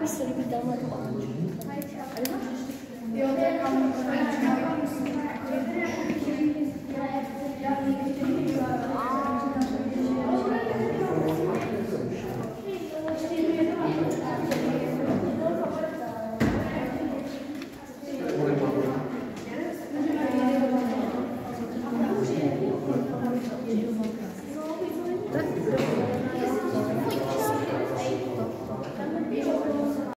Mesela bir damadım alınca. Thank you.